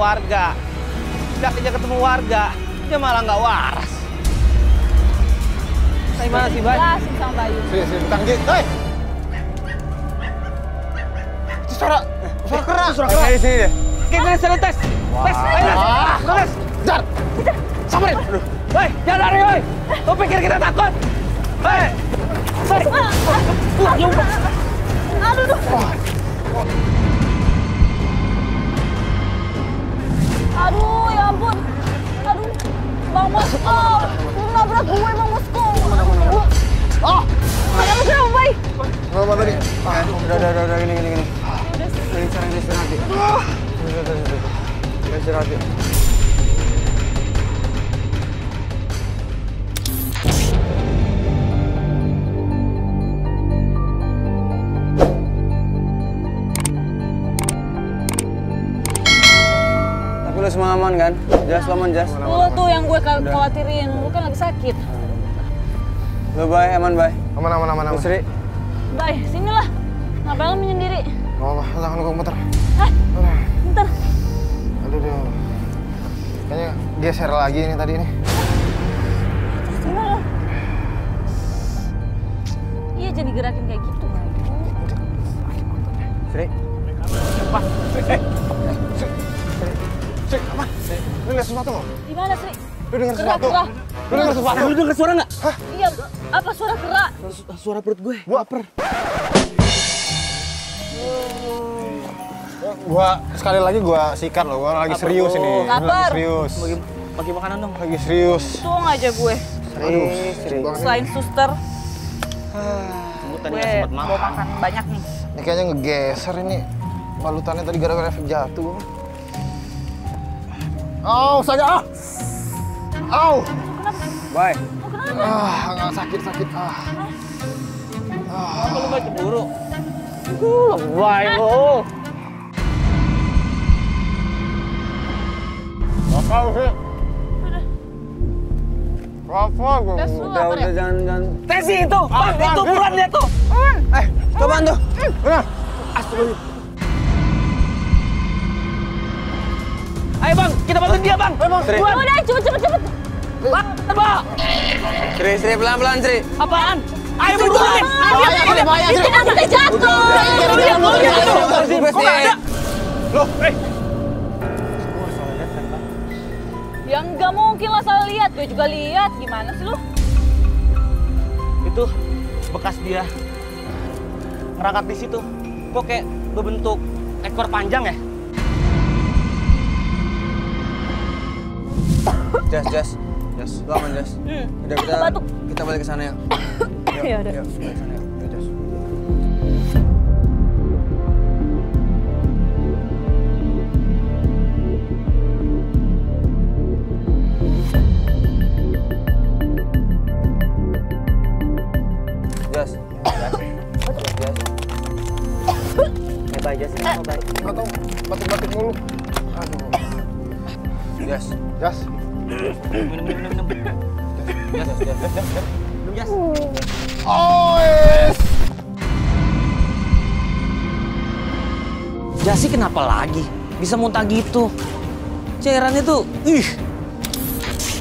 warga. Aja ketemu warga, dia malah nggak waras. Saya mana sih, Bay? Jelasin sama Bayu. Sini, sini, Ji. Hei! Itu suara, suara keras. Suara keras. Di sini deh. Oke, tes, tes, tes. Tes, ayo, Ah. tes. Jar, samperin. Aduh. Hei, jangan lari, hei. Kau pikir kita takut? Hei. Hei. Uh, ya udah. Aduh, aduh. Aduh, ya ampun. Aduh, Bang Mosko. Lu nabrak gue, Bang Mosko. Aduh. Oh, Kenapa sih, Bang Bay? nggak apa tadi. Ah, udah, udah, udah, udah, gini, gini, gini. Ini cara ini istirahat, Ji. Udah, udah, udah, udah. Udah, istirahat, aman kan? Jas, lu aman, Jas? Lu tuh yang gue khawatirin. Lu kan lagi sakit. Lu baik, aman, baik. Aman, aman, aman, aman. Sri? Bay, sinilah. Ngapain lu menyendiri? Gak apa-apa, jangan gue muter. Hah? Bentar. aduh, aduh. Kayaknya geser lagi ini tadi nih. Iya, jadi gerakin kayak gitu, Bay. Sri? Sri, apa? Lu lihat sesuatu nggak? Di mana, Sri? Lu dengar sesuatu? Lu dengar sesuatu? Lu denger suara nggak? Iya, apa suara gerak? Suara perut gue. Gua lapar. Gua sekali lagi gua sikat loh, gua lagi serius ini. Lapar. Lagi serius. Bagi, bagi makanan dong. Lagi serius. Tuang aja gue. Sri. Selain suster, gue sempat mau makan. makan banyak nih. Ini kayaknya ngegeser ini. Balutannya tadi gara-gara efek jatuh. Au, saja ah. Au. Baik. Ah, nggak sakit sakit. Ah. Kalau nggak cemburu. Uh, lebay lo. Apa sih? Apa gue? Tes lu Udah, lapar ya? udah, jangan, jangan. Tesi itu, itu buruan dia tuh. Eh, cobaan tuh. Benar. Ayo bang, kita bantuin dia bang. Sri. Buruan. Udah, cepet, cepet, cepet. Bang, tebak. Sri, Sri, pelan-pelan, Sri. Apaan? Ayo buruan. Bahaya, bahaya, Itu Sri. kan kita jatuh. Iya, Kok nggak ada? Loh, eh. Ya nggak mungkin lah salah lihat. Gue juga lihat. Gimana sih lu? Itu bekas dia ngerangkak di situ. Kok kayak berbentuk ekor panjang ya? Jas, Jas. Jas, lu aman, Jas. Hmm. Udah, kita, Batuk. kita balik ke sana ya. Yuk, Ya udah. Yuk, balik ke sana yuk. Jas. Jas. Minum, minum, minum, minum. Jas, Jas, Jas, Jas, Jas. Minum, Jas. Oh, yes. Jasi kenapa lagi? Bisa muntah gitu. Cairan itu, ih.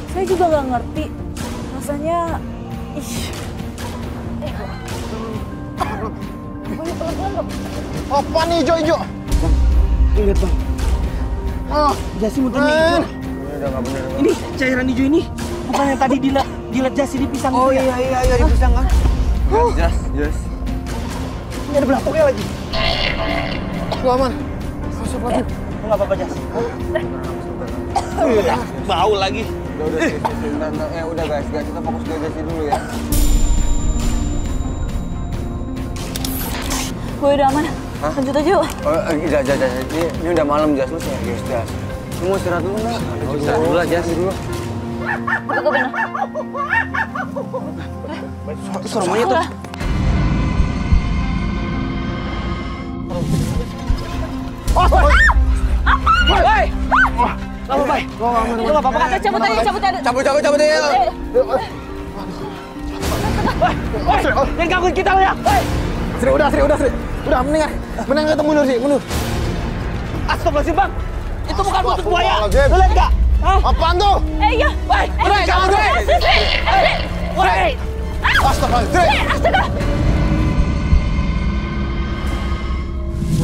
Saya juga nggak ngerti. Rasanya, ih. Boleh pelan-pelan dong. Apa nih hijau-hijau? Ingat bang, Ah, Jasi muntahnya men. Hijau. Ini udah nggak bener. Ini cairan hijau ini bukan yang tadi dila, jilat Jasi di pisang Oh itu ya? iya, iya, iya, di pisang kan? Jas, Jas. Ini ada belakangnya lagi. Lu aman. Astagfirullahaladzim. Lu nggak apa-apa Jas? Udah, bau lagi. Udah, udah, bentar. Eh, udah guys, guys, kita fokus ke Jasi dulu ya. Gue udah aman. Hah? Lanjut aja yuk. Oh, eh, Jas, Jas, Jas. Ini, ini udah malam, Jas. Lu serius, Jas. Lu mau istirahat dulu nggak? Oh, istirahat dulu lah, Jas. Dulu. Buka gue bener. Itu suara monyet tuh. Udah. Hei! Lama, Bay. Lu nggak apa-apa kan? Cabut aja, cabut aja. Cabut, cabut, cabut ya. Eh, Hei, jangan gangguin kita lu ya. Sri, udah, Sri, udah, Sri. Udah, mendingan. Mendingan ketemu dulu, Sri. Mundur. Astagfirullahaladzim, Bang. Itu bukan buntut buaya. Astagfirullahaladzim. Lu lihat nggak? Hah? Apaan tuh? Eh iya. Woi, jangan. Sri, Sri. Sri. Woi. Astagfirullahaladzim. Sri, astaga.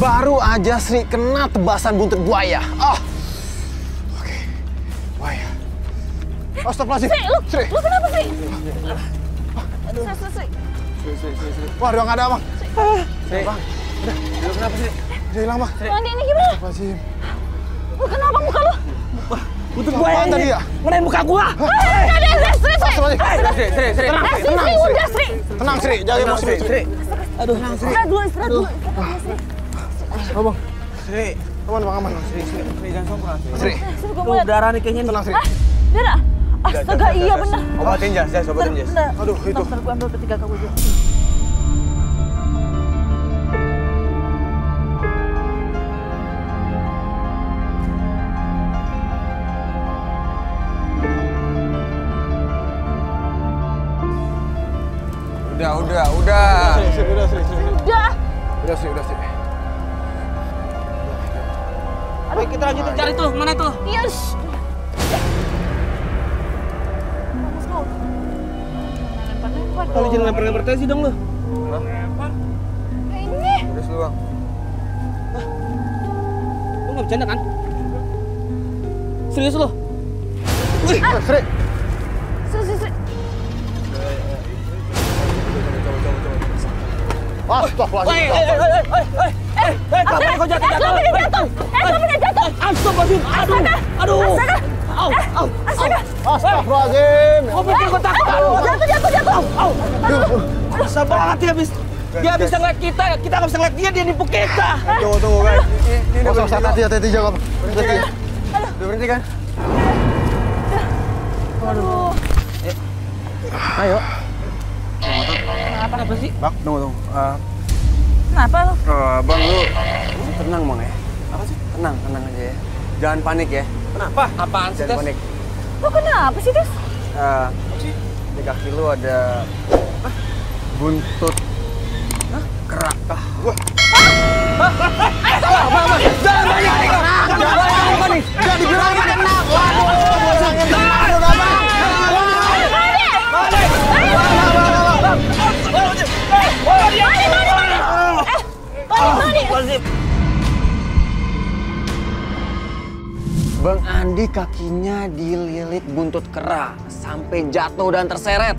Baru aja Sri kena tebasan buntut buaya. Ah. Oke. Buaya. Astagfirullahaladzim. Sri, lu, Sri. lu kenapa Sri? Sri, Sri, Sri. Wah, udah nggak ada, Bang. Sri. Lu kenapa sih? Udah hilang, Bang. Andi, ini gimana? Astagfirullahaladzim. Kenapa muka lu? Buntut Apaan buaya tadi ya? Ngenain muka gua. Ada, Sri, Sri, Sri. Sri. Tenang, Sri. Tenang, Sri, udah, Sri. Tenang, Sri. Jaga emosi Sri, lu, Sri. Sri. Aduh, istirahat dulu, istirahat dulu. Oh, Bang. Sri. Aman, Bang, aman. Sri, Sri, Sri, jangan sombong. Sri. Sri. Gua mau darah nih kayaknya. Tenang, Sri. Hah? Dara? Astaga, iya bener. Obatin jas, jas, obatin jas. Aduh, itu. Bentar, gua ambil ketiga kamu dulu. Udah, udah, udah. Sri, Sri, udah, Sri, Sri. Udah. Udah, Sri, udah, Sri. Ayo kita lanjutin cari tuh, mana tuh? Yes. Lempar-lempar Kalau dong. jangan lempar-lempar tesi dong lu. Kayak ini. Udah dulu, Bang. Lu nggak bercanda kan? Serius lu? Wih. Sri, Astagfirullahaladzim. Eh, eh, eh, eh, eh, eh, eh, kau jatuh Eh, jatuh? jatuh. Eh, jatuh. Astagfirullahaladzim, aduh, aduh. Astaga. Au, au, Astaga. Astagfirullahaladzim. Kau pikir kau takut? Aduh, Jatuh, jatuh, jatuh. au. Masa banget dia bisa ngeliat kita, kita nggak bisa ngeliat dia, dia nipu kita. Tunggu, tunggu, guys. Ini, ini udah Usah, berhenti, usah, Bang. hati, hati, hati, jaga. Berhenti. Udah berhenti kan? Aduh. Ayo. Kenapa apa sih? Bang, tunggu, tunggu. Eh, Kenapa lu? eh, bang, lu tenang, Bang, ya. Apa sih? Tenang, tenang aja ya. Jangan panik ya. Kenapa? Apaan sih, Jangan panik. Lu kenapa sih, Tes? Eh, di kaki lu ada buntut kerak. Wah. Jangan panik! Jangan panik! Jangan dibilang kena. Waduh, bosan kena. Bang Andi kakinya dililit buntut kera sampai jatuh dan terseret.